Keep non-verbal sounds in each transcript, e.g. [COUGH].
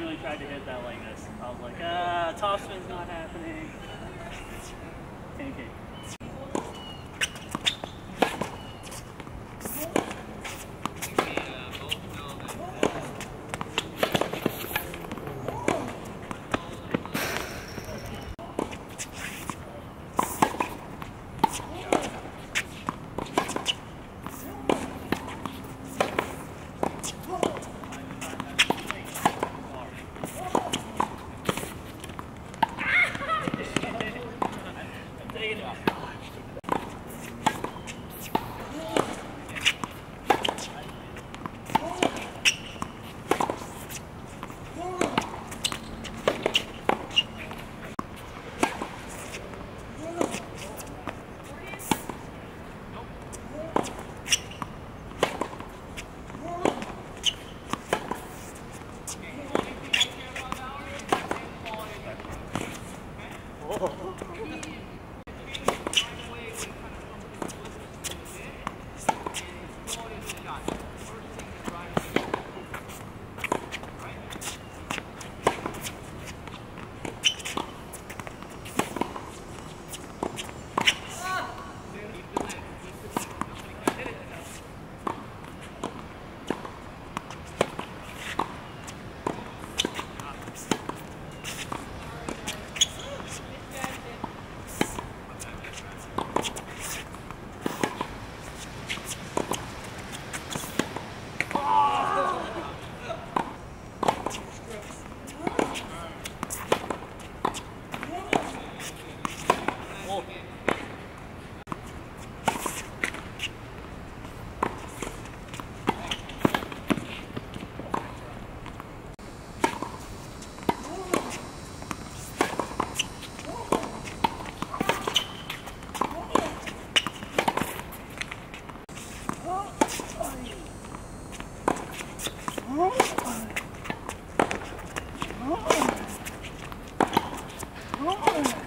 really tried to hit that like this. I was like, ah, topspin's not happening. [LAUGHS] Tank. That's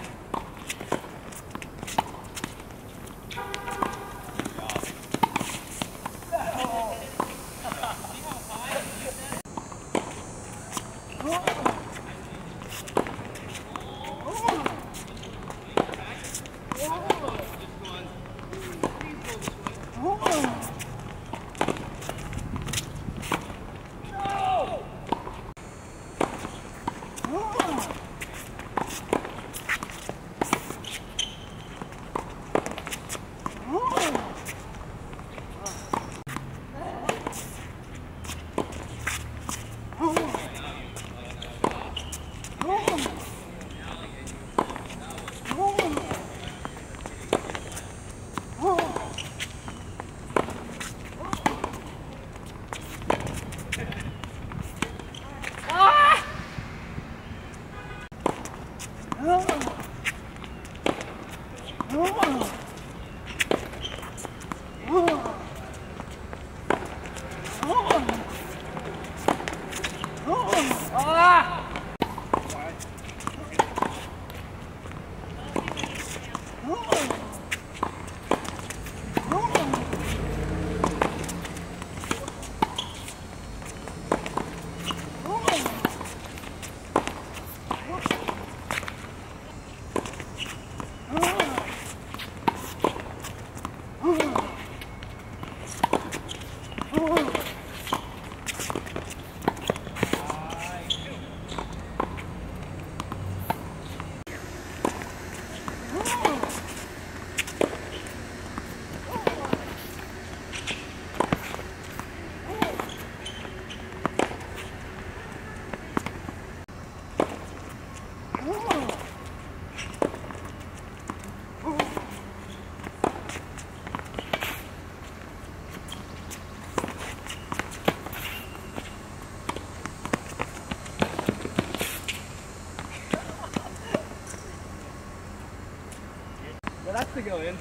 the go in.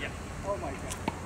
Yeah. Oh my god.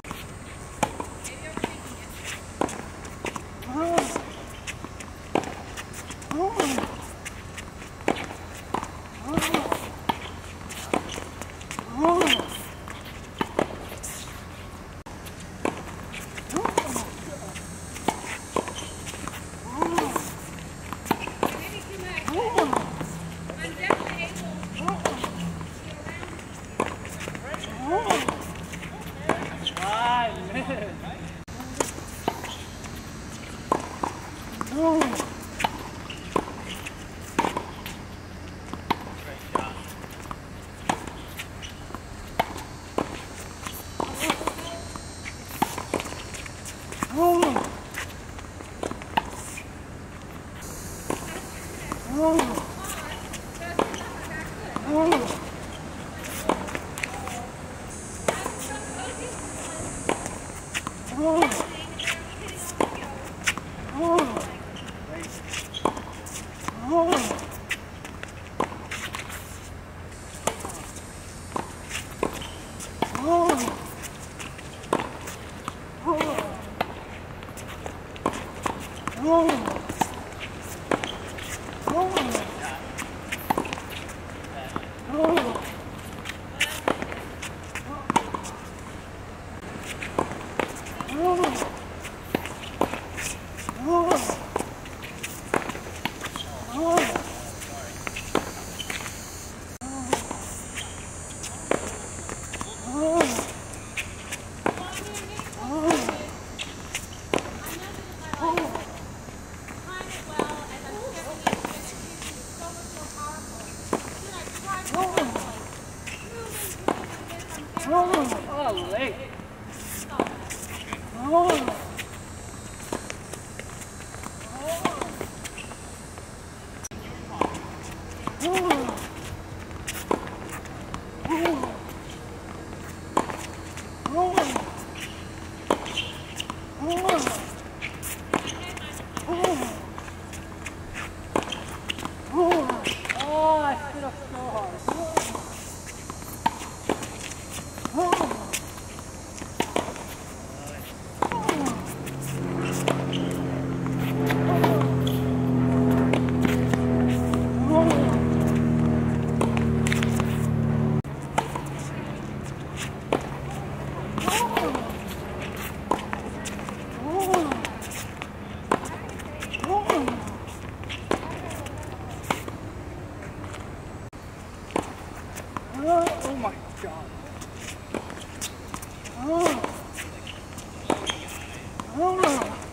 Oh. Oh. Oh, Ngomong.